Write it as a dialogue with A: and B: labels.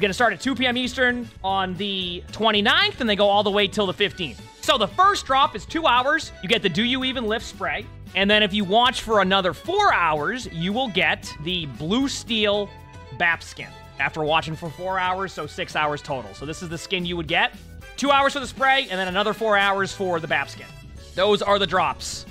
A: We're going to start at 2 p.m. Eastern on the 29th, and they go all the way till the 15th. So the first drop is two hours. You get the Do You Even Lift spray. And then if you watch for another four hours, you will get the Blue Steel BAP skin. After watching for four hours, so six hours total. So this is the skin you would get. Two hours for the spray, and then another four hours for the BAP skin. Those are the drops.